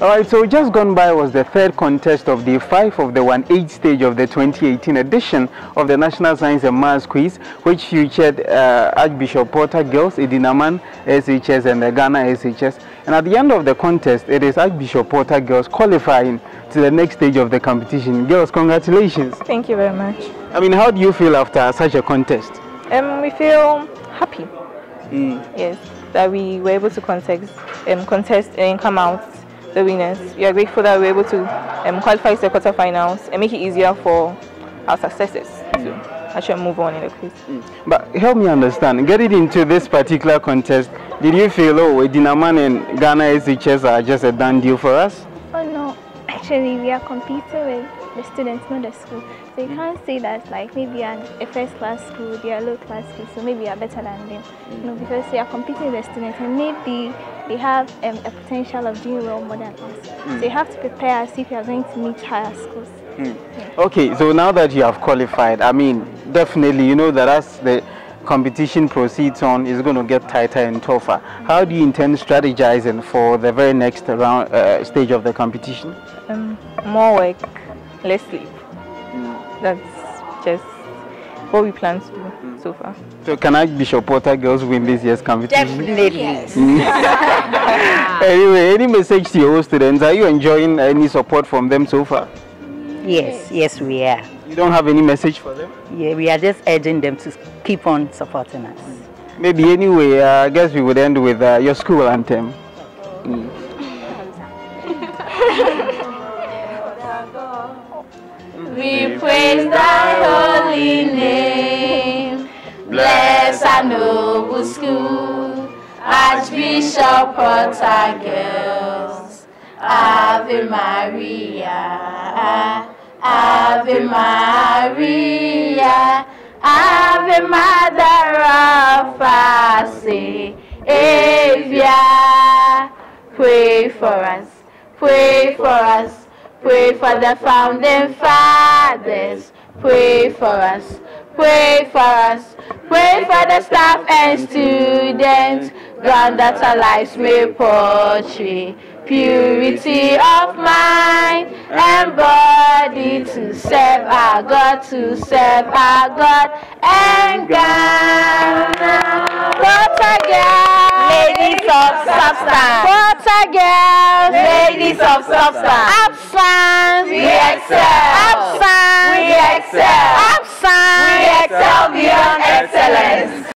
All right, so just gone by was the third contest of day five of the 1-8 stage of the 2018 edition of the National Science and Maths Quiz, which featured uh, Archbishop Porter Girls, Edinaman SHS and the Ghana SHS. And at the end of the contest, it is Archbishop Porter Girls qualifying to the next stage of the competition. Girls, congratulations. Thank you very much. I mean, how do you feel after such a contest? Um, we feel happy. Mm. Yes, that we were able to contest, um, contest and come out the winners. We are grateful that we were able to um, qualify to the quarterfinals and make it easier for our successors to actually move on in the quiz. But help me understand, getting into this particular contest, did you feel, oh, Edinaman and Ghana SHS are just a done deal for us? Oh no, actually we are competing with the students, not the school. So you can't say that like maybe you are a first class school, they are low class school, so maybe you are better than them. You know, because we are competing with the students and maybe they have um, a potential of doing well more than us. So you have to prepare as if you are going to meet higher schools. Okay, so now that you have qualified, I mean, definitely you know that as the competition proceeds on, it's going to get tighter and tougher. How do you intend strategizing for the very next round uh, stage of the competition? Um, more work, less sleep. That's just what we plan to do so far. So can Archbishop Porter girls win this year's competition? Definitely. Yes. Anyway, any message to your students? Are you enjoying any support from them so far? Yes, yes, we are. You don't have any message for them? Yeah, we are just urging them to keep on supporting us. Maybe anyway, uh, I guess we would end with uh, your school anthem. We praise thy holy name. Bless our noble school, Archbishop Girls. Ave Maria, Ave Maria, Ave Mother of our Savior. Pray for us, pray for us, pray for the founding fathers. Pray for us, pray for us, pray for the staff and students. Grant that our lives may portray purity of mind and body to serve our God, to serve our God and Ghana. Porter girls, ladies of substance. Porter girls, ladies of substance. Absence, we excel. Absence, we excel. Absence, we excel beyond excellence.